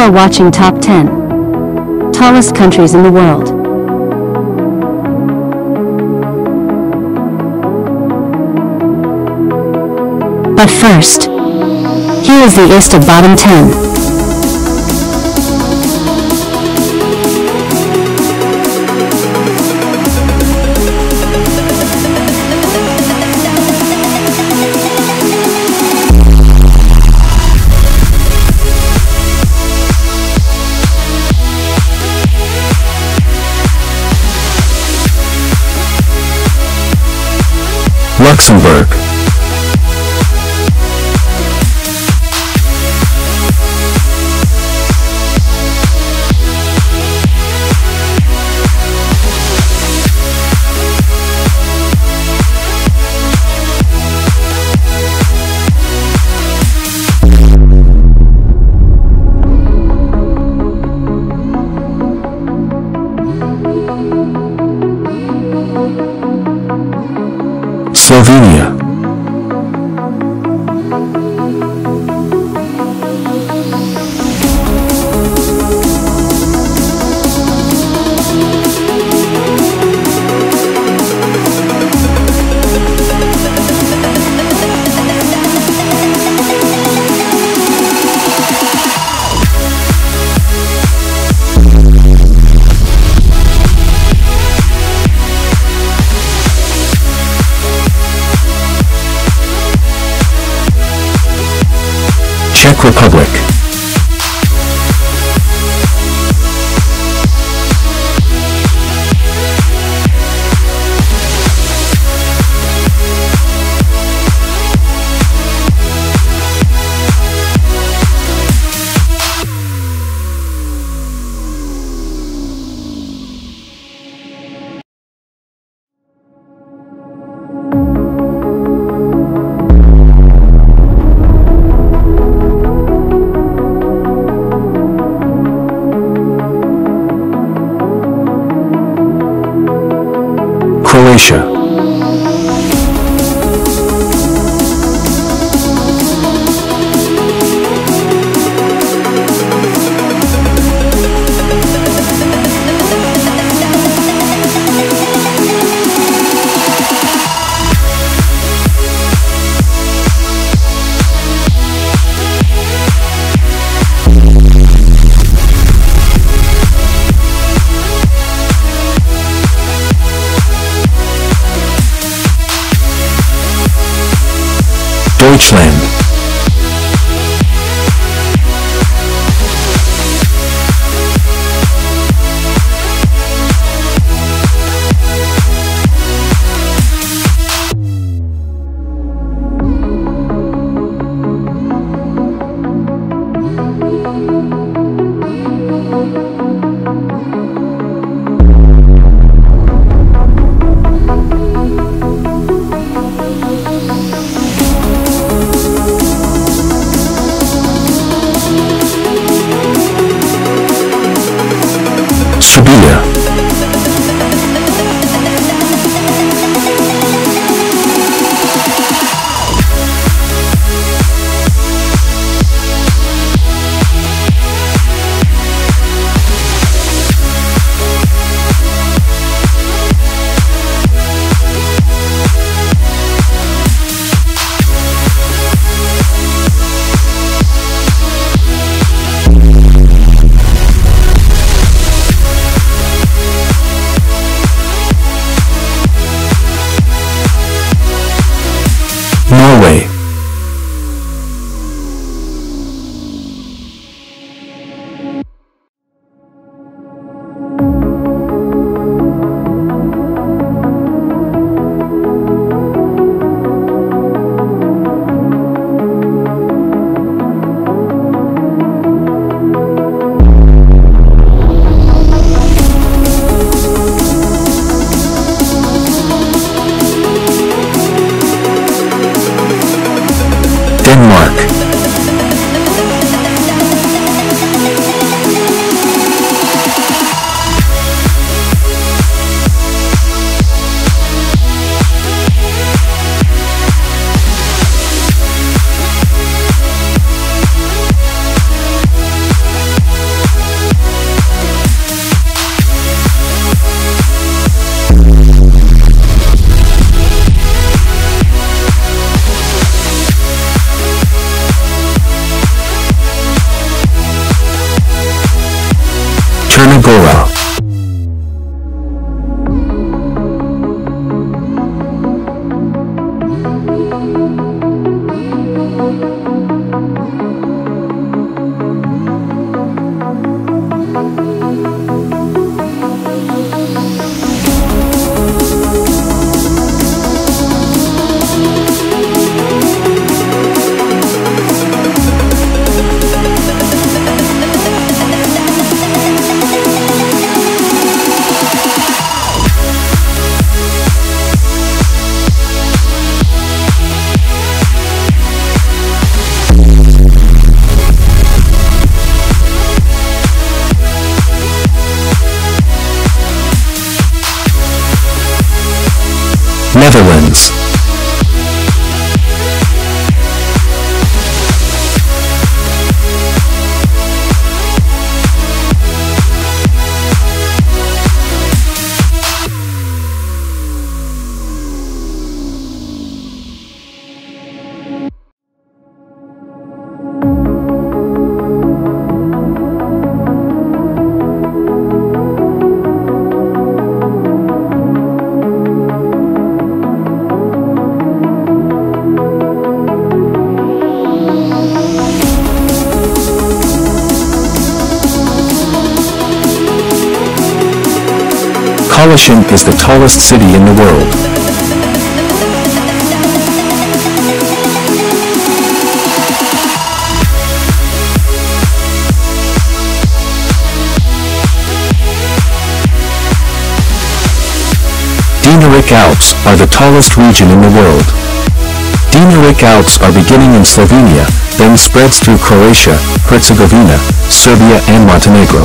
are watching Top 10 Tallest Countries in the World. But first, here is the list of bottom 10. Slovenia Czech Republic Croatia Deutschland. Chernogora. Netherlands. Kolašin is the tallest city in the world. Dinaric Alps are the tallest region in the world. Dinaric Alps are beginning in Slovenia, then spreads through Croatia, Herzegovina, Serbia and Montenegro.